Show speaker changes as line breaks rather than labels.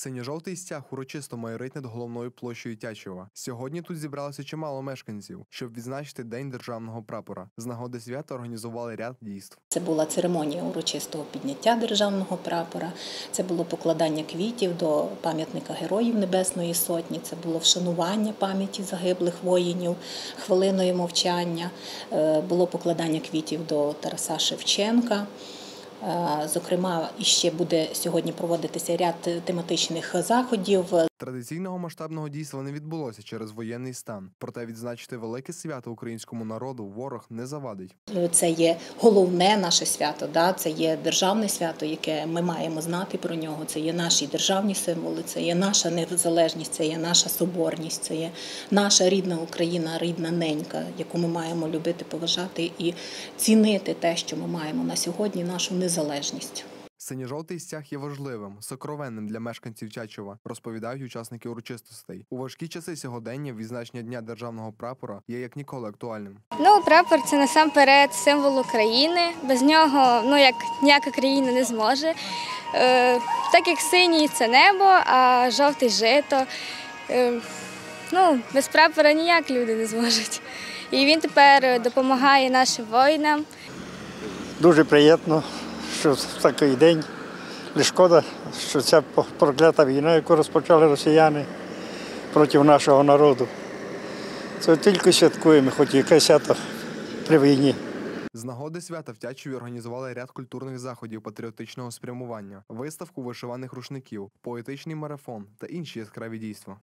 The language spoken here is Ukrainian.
Синьо-жовтий стяг урочисто майорить над головною площею Тячева. Сьогодні тут зібралося чимало мешканців, щоб відзначити День державного прапора. З нагоди свята організували ряд дійств.
Це була церемонія урочистого підняття державного прапора. Це було покладання квітів до пам'ятника Героїв Небесної Сотні. Це було вшанування пам'яті загиблих воїнів, хвилиною мовчання. Е, Було покладання квітів до Тараса Шевченка. Е, Зокрема, іще буде сьогодні проводитися ряд тематичних заходів.
Традиційного масштабного дійства не відбулося через воєнний стан. Проте відзначити велике свято українському народу ворог не завадить.
Це є головне наше свято. Да? Це є державне свято, яке ми маємо знати про нього. Це є наші державні символи, це є наша незалежність, це є наша соборність, це є наша рідна Україна, рідна ненька, яку ми маємо любити, поважати і цінити те, що ми маємо на сьогодні, нашу незалежність.
Синьо-жовтий стяг є важливим, сокровенним для мешканців Тячева, розповідають учасники урочистостей. У важкі часи сьогодення відзначення дня державного прапора є як ніколи актуальним.
Ну, прапор це насамперед символ України. Без нього ну як ніяка країна не зможе. Е, так як синій це небо, а жовтий жито. Е, ну, без прапора ніяк люди не зможуть. І він тепер допомагає нашим воїнам.
Дуже приємно, що в такий день. Лише шкода, що ця проклята війна, яку розпочали росіяни проти нашого народу. Це тільки святкуємо, хоч яке свято при війні.
З нагоди свята в Тячеві організували ряд культурних заходів патріотичного спрямування, виставку вишиваних рушників, поетичний марафон та інші яскраві дійства.